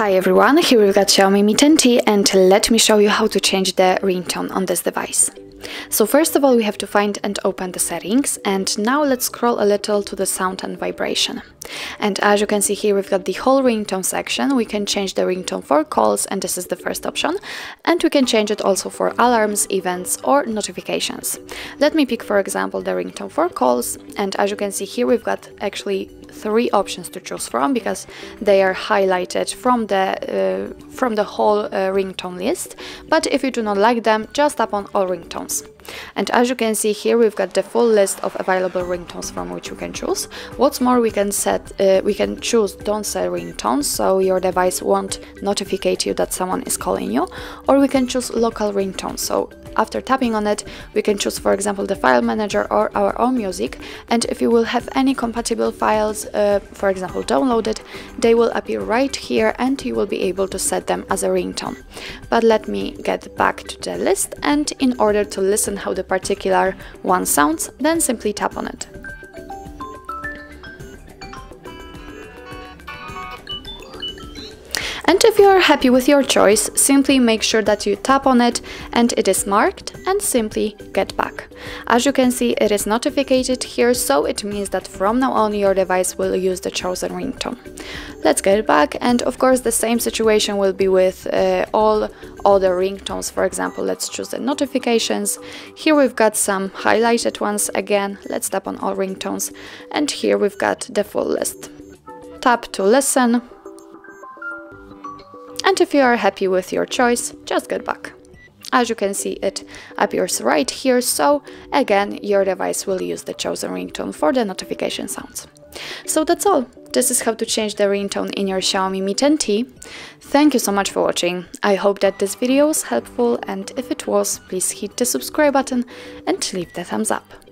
Hi everyone, here we've got Xiaomi Mi 10T and let me show you how to change the ringtone on this device. So first of all we have to find and open the settings and now let's scroll a little to the sound and vibration. And as you can see here we've got the whole ringtone section, we can change the ringtone for calls and this is the first option. And we can change it also for alarms, events or notifications. Let me pick for example the ringtone for calls. And as you can see here we've got actually three options to choose from because they are highlighted from the uh, from the whole uh, ringtone list. But if you do not like them just tap on all ringtones and as you can see here we've got the full list of available ringtones from which you can choose. What's more we can set uh, we can choose don't set ringtones so your device won't notify you that someone is calling you. Or we can choose local ringtones. So after tapping on it, we can choose for example the file manager or our own music. And if you will have any compatible files, uh, for example downloaded, they will appear right here and you will be able to set them as a ringtone. But let me get back to the list and in order to listen how the particular one sounds, then simply tap on it. And if you are happy with your choice, simply make sure that you tap on it and it is marked and simply get back. As you can see, it is notified here, so it means that from now on your device will use the chosen ringtone. Let's get back and of course the same situation will be with uh, all other ringtones. For example, let's choose the notifications. Here we've got some highlighted ones again. Let's tap on all ringtones and here we've got the full list. Tap to listen and if you are happy with your choice, just get back. As you can see, it appears right here, so again, your device will use the chosen ringtone for the notification sounds. So that's all. This is how to change the ringtone in your Xiaomi Mi 10T. Thank you so much for watching. I hope that this video was helpful and if it was, please hit the subscribe button and leave the thumbs up.